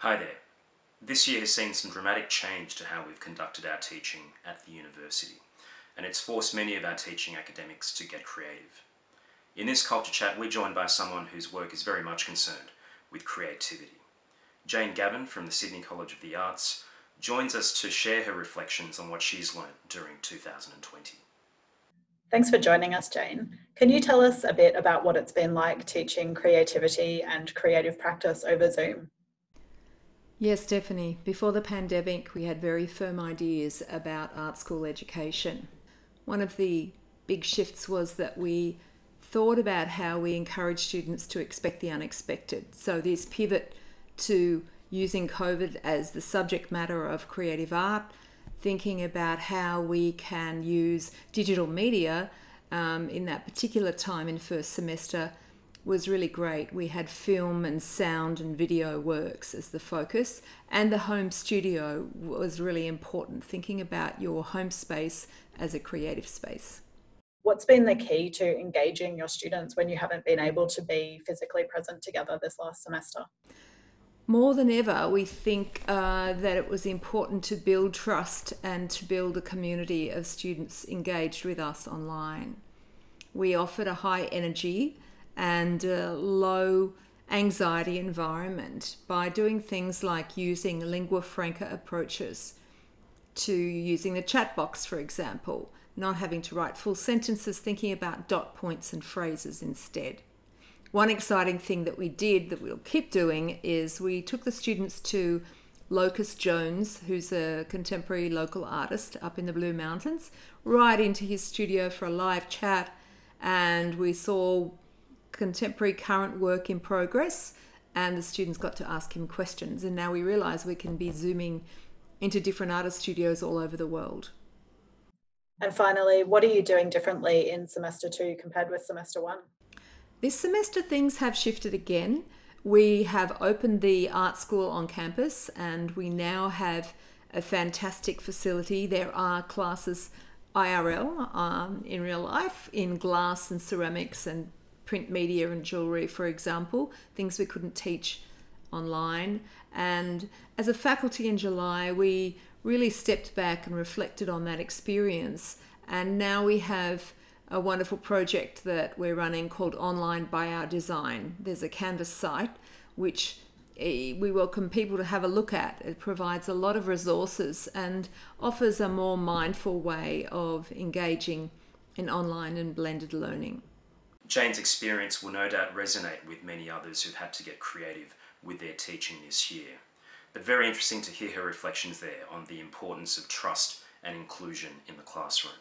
Hi there. This year has seen some dramatic change to how we've conducted our teaching at the university, and it's forced many of our teaching academics to get creative. In this Culture Chat, we're joined by someone whose work is very much concerned with creativity. Jane Gavan from the Sydney College of the Arts joins us to share her reflections on what she's learnt during 2020. Thanks for joining us, Jane. Can you tell us a bit about what it's been like teaching creativity and creative practice over Zoom? Yes, Stephanie. Before the pandemic, we had very firm ideas about art school education. One of the big shifts was that we thought about how we encourage students to expect the unexpected. So, this pivot to using COVID as the subject matter of creative art thinking about how we can use digital media um, in that particular time in first semester was really great. We had film and sound and video works as the focus, and the home studio was really important, thinking about your home space as a creative space. What's been the key to engaging your students when you haven't been able to be physically present together this last semester? more than ever, we think uh, that it was important to build trust and to build a community of students engaged with us online. We offered a high energy and a low anxiety environment by doing things like using lingua franca approaches to using the chat box, for example, not having to write full sentences, thinking about dot points and phrases instead. One exciting thing that we did that we'll keep doing is we took the students to Locust Jones, who's a contemporary local artist up in the Blue Mountains, right into his studio for a live chat. And we saw contemporary current work in progress, and the students got to ask him questions. And now we realize we can be zooming into different artist studios all over the world. And finally, what are you doing differently in semester two compared with semester one? This semester, things have shifted again. We have opened the art school on campus and we now have a fantastic facility. There are classes IRL um, in real life in glass and ceramics and print media and jewelry, for example, things we couldn't teach online. And as a faculty in July, we really stepped back and reflected on that experience. And now we have a wonderful project that we're running called Online by Our Design. There's a Canvas site which eh, we welcome people to have a look at. It provides a lot of resources and offers a more mindful way of engaging in online and blended learning. Jane's experience will no doubt resonate with many others who've had to get creative with their teaching this year. But very interesting to hear her reflections there on the importance of trust and inclusion in the classroom.